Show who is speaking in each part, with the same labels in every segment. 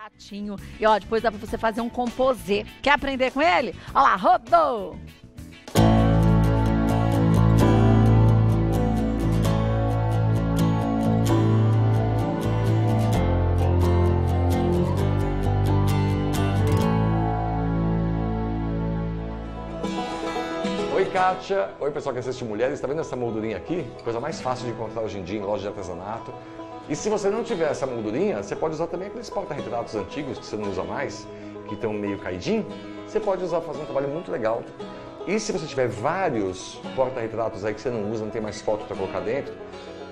Speaker 1: baratinho. E ó, depois dá pra você fazer um composê. Quer aprender com ele? Ó lá, rodou!
Speaker 2: Oi, Kátia. Oi, pessoal que assiste Mulheres. Está vendo essa moldurinha aqui? Coisa mais fácil de encontrar hoje em dia em loja de artesanato. E se você não tiver essa moldurinha, você pode usar também aqueles porta-retratos antigos que você não usa mais, que estão meio caidinho. Você pode usar fazer um trabalho muito legal. E se você tiver vários porta-retratos aí que você não usa, não tem mais foto para colocar dentro,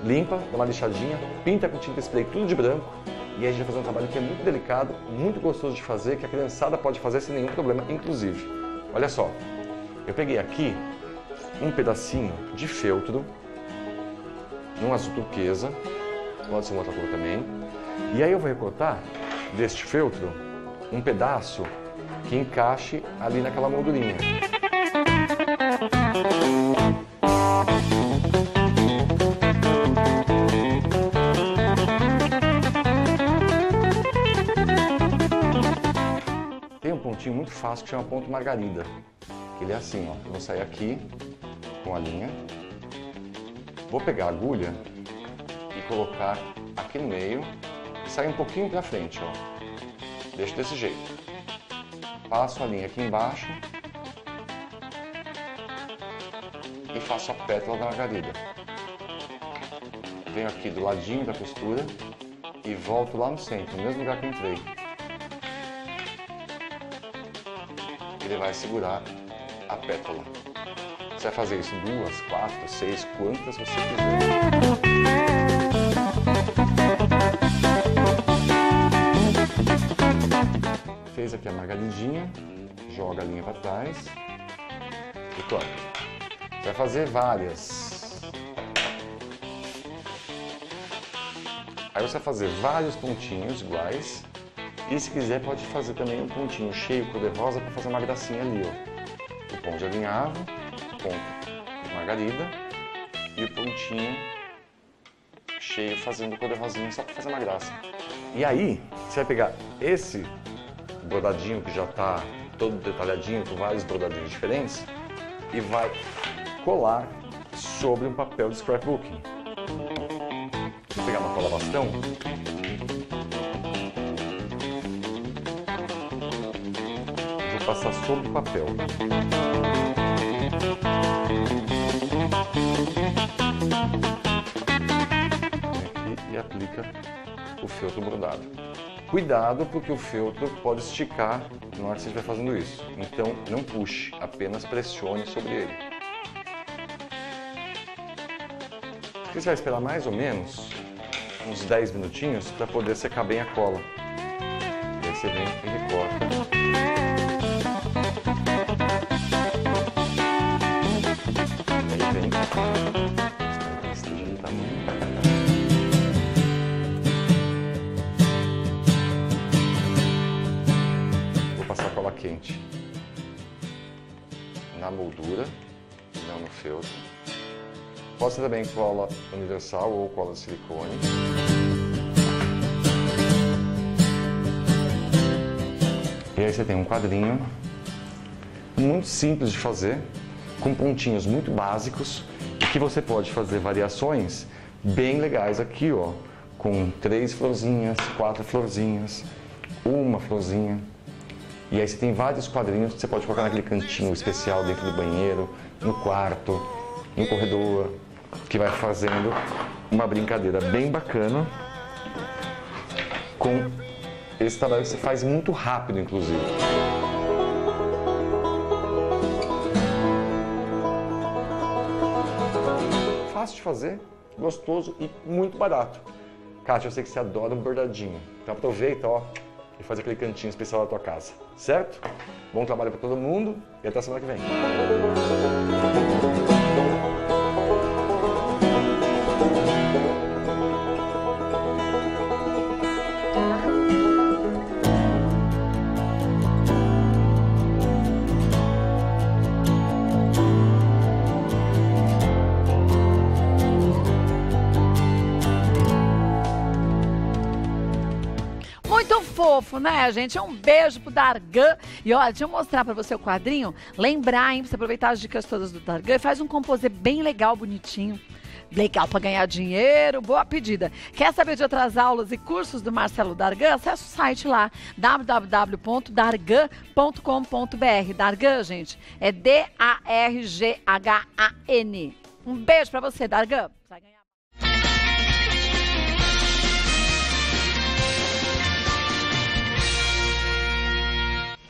Speaker 2: limpa, dá uma lixadinha, pinta com tinta spray tudo de branco e aí a gente vai fazer um trabalho que é muito delicado, muito gostoso de fazer, que a criançada pode fazer sem nenhum problema, inclusive. Olha só, eu peguei aqui um pedacinho de feltro, num azul turquesa, pode ser outra cor também, e aí eu vou recortar deste feltro um pedaço que encaixe ali naquela moldurinha. Tem um pontinho muito fácil que chama ponto margarida. Ele é assim, ó. Eu vou sair aqui com a linha. Vou pegar a agulha colocar aqui no meio e sair um pouquinho para frente, ó. Deixo desse jeito. Passo a linha aqui embaixo e faço a pétala da margarida. Venho aqui do ladinho da costura e volto lá no centro, no mesmo lugar que entrei. Ele vai segurar a pétala. Você vai fazer isso duas, quatro, seis, quantas você quiser. Fez aqui a margaridinha, joga a linha para trás e corta. Você vai fazer várias. Aí você vai fazer vários pontinhos iguais. E se quiser pode fazer também um pontinho cheio cor-de-rosa para fazer uma gracinha ali, ó. O ponto de alinhavo, o ponto de margarida e o pontinho cheio fazendo cor-de-rosinha só para fazer uma graça. E aí, você vai pegar esse bordadinho que já está todo detalhadinho com vários bordadinhos diferentes e vai colar sobre um papel de scrapbooking. Vou pegar uma cola bastão vou passar sobre o papel. Aqui e aplica o feltro bordado. Cuidado porque o feltro pode esticar na hora que você estiver fazendo isso. Então não puxe, apenas pressione sobre ele. Você vai esperar mais ou menos uns 10 minutinhos para poder secar bem a cola. E aí você vem e recorta. Moldura, não no feltro. Pode ser também cola universal ou cola de silicone. E aí você tem um quadrinho muito simples de fazer, com pontinhos muito básicos e que você pode fazer variações bem legais aqui, ó, com três florzinhas, quatro florzinhas, uma florzinha. E aí você tem vários quadrinhos que você pode colocar naquele cantinho especial dentro do banheiro, no quarto, no corredor, que vai fazendo uma brincadeira bem bacana com esse trabalho que você faz muito rápido, inclusive. Fácil de fazer, gostoso e muito barato. Kátia, eu sei que você adora um bordadinho. Então aproveita, ó, e faz aquele cantinho especial da tua casa, certo? Bom trabalho para todo mundo e até semana que vem.
Speaker 1: Fofo, né, gente? Um beijo pro Dargan. E olha, deixa eu mostrar pra você o quadrinho. Lembrar, hein, pra você aproveitar as dicas todas do Dargan. E faz um composê bem legal, bonitinho. Legal para ganhar dinheiro, boa pedida. Quer saber de outras aulas e cursos do Marcelo Dargan? Acesse o site lá, www.dargan.com.br. Dargan, gente, é D-A-R-G-H-A-N. Um beijo para você, Dargan.